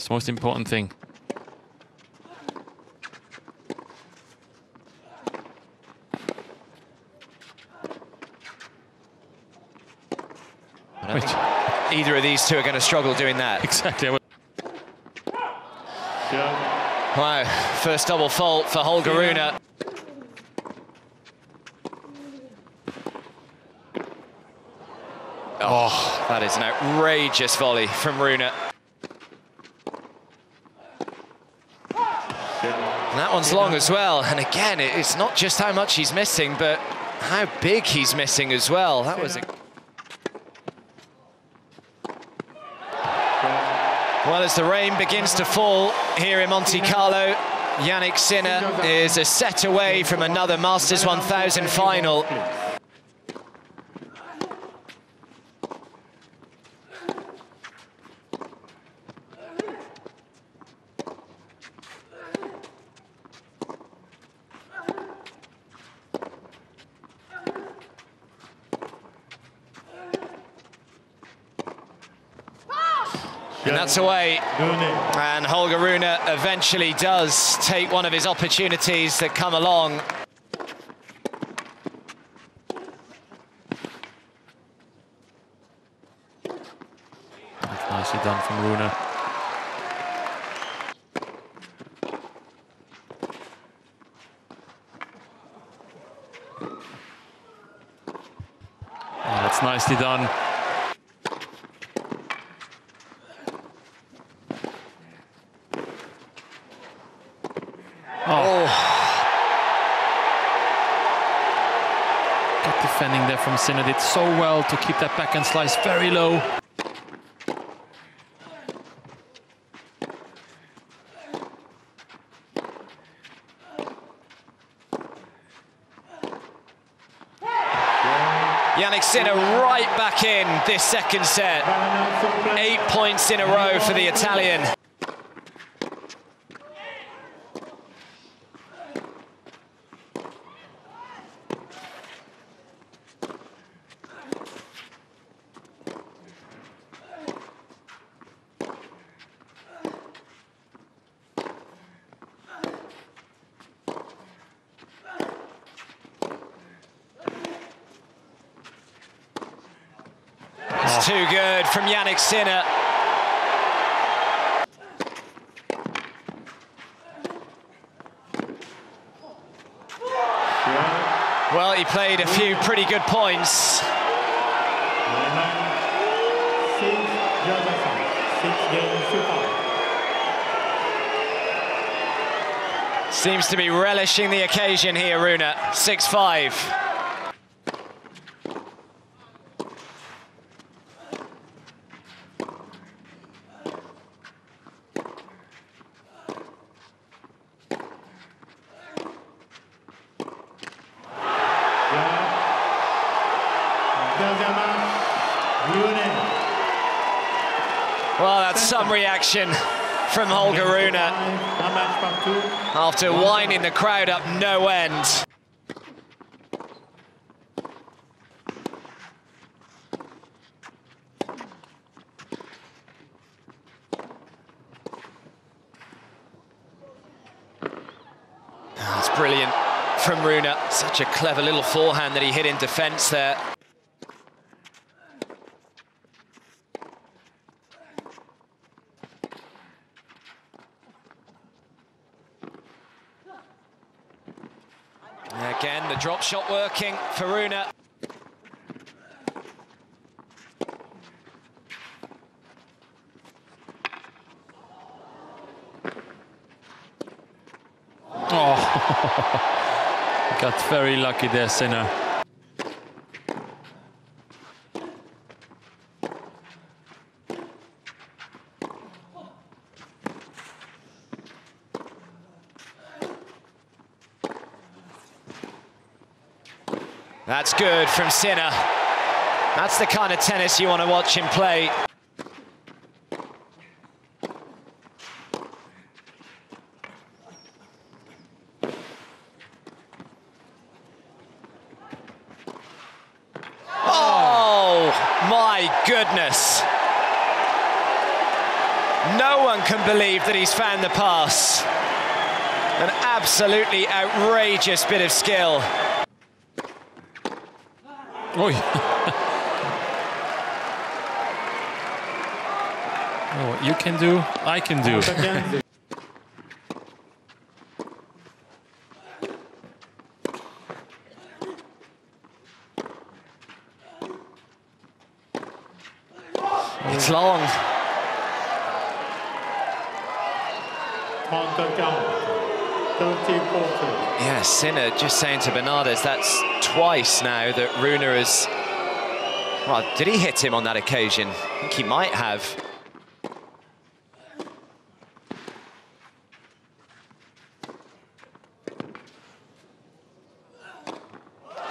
It's the most important thing. Either of these two are going to struggle doing that. Exactly. Wow, first double fault for Holger Rune. Oh, that is an outrageous volley from Rune. That one's long as well. And again, it's not just how much he's missing, but how big he's missing as well. That was a... Well, as the rain begins to fall here in Monte Carlo, Jannik Sinner is a set away from another Masters 1000 final. And that's away. And Holger Rune eventually does take one of his opportunities that come along. Nicely done from Rune. That's nicely done. Oh, Good defending there from Sinner. Did so well to keep that backhand slice very low. Jannik Sinner right back in this second set. Eight points in a row for the Italian. Too good from Jannik Sinner. Well, he played a few pretty good points. Seems to be relishing the occasion here, Rune. 6-5. Well, that's some reaction from Holger Rune after winding the crowd up no end. That's brilliant from Rune. Such a clever little forehand that he hit in defence there. Again, the drop shot working for Rune. Oh, got very lucky there, Sinner. That's good from Sinner. That's the kind of tennis you want to watch him play. Oh, my goodness. No one can believe that he's found the pass. An absolutely outrageous bit of skill. Oi. oh, what you can do, I can do. It's long. On the count. 30 Yeah, Sinner just saying to Bernardes that's twice now that Rune has. Well, did he hit him on that occasion? I think he might have.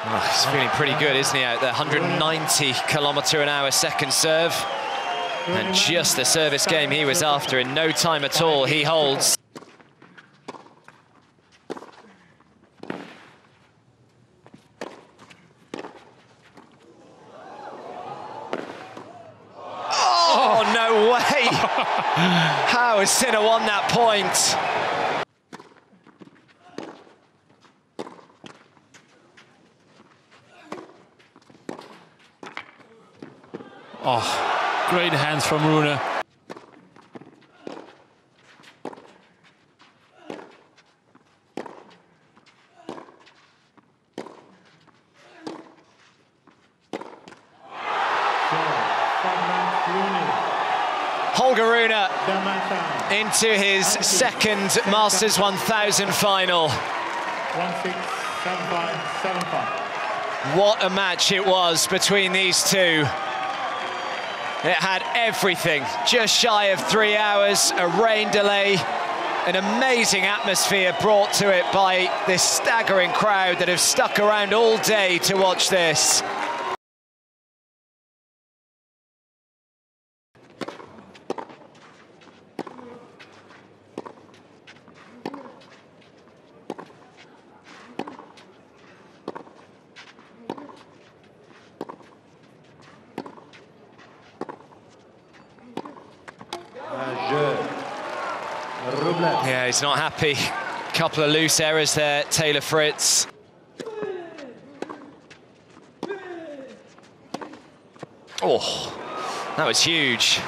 Oh, he's feeling pretty good, isn't he, out there? 190 kilometre an hour second serve. And just the service game he was after in no time at all, he holds. Oh, no way! How has Sinner won that point? Oh, great hands from Rune. Into his second Masters 1000 final. What a match it was between these two. It had everything, just shy of three hours, a rain delay, an amazing atmosphere brought to it by this staggering crowd that have stuck around all day to watch this. Yeah, he's not happy. Couple of loose errors there, Taylor Fritz. Oh, that was huge.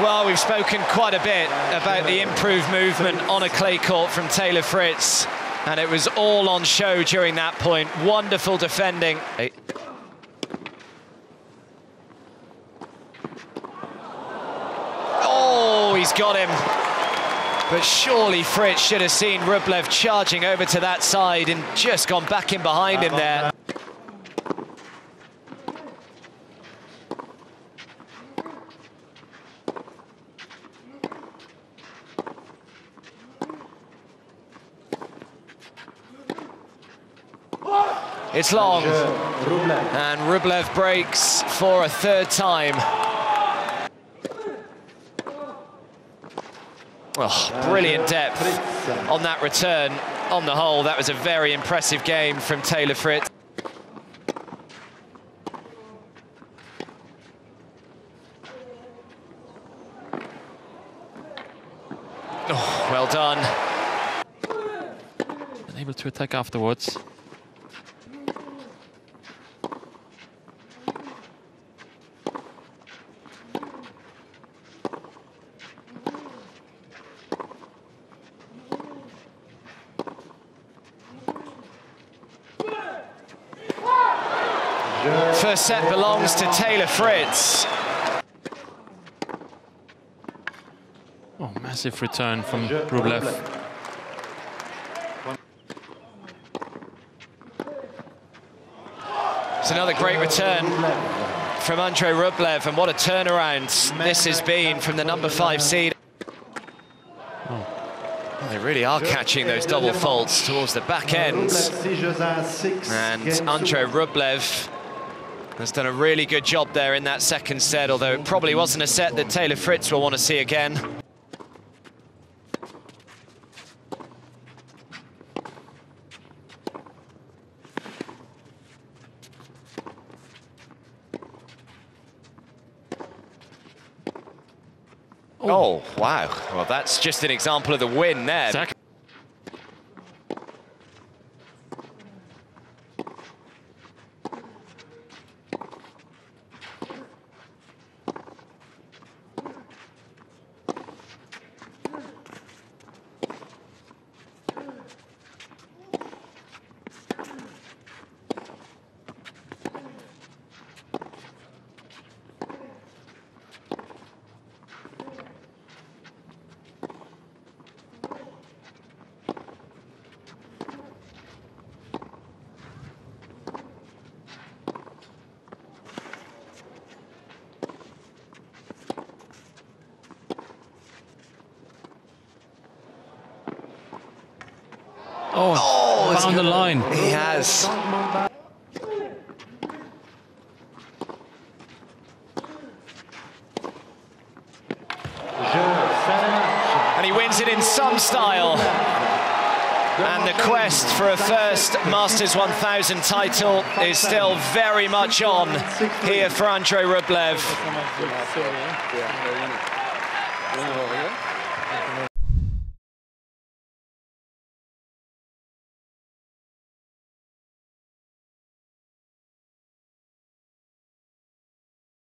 Well, we've spoken quite a bit about the improved movement on a clay court from Taylor Fritz, and it was all on show during that point. Wonderful defending. Oh, he's got him. But surely Fritz should have seen Rublev charging over to that side and just gone back in behind him there. It's long. And Rublev breaks for a third time. Oh, brilliant depth on that return. On the whole, that was a very impressive game from Taylor Fritz. Oh, well done. Able to attack afterwards. Set belongs to Taylor Fritz. Oh, massive return from Rublev. It's another great return from Andrey Rublev, and what a turnaround this has been from the number five seed. Well, they really are catching those double faults towards the back end. And Andrey Rublev has done a really good job there in that second set, although it probably wasn't a set that Taylor Fritz will want to see again. Oh, oh wow. Well, that's just an example of the win there. Second. Oh, found the line. He has. And he wins it in some style. And the quest for a first Masters 1000 title is still very much on here for Andrey Rublev.